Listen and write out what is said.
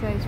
сказать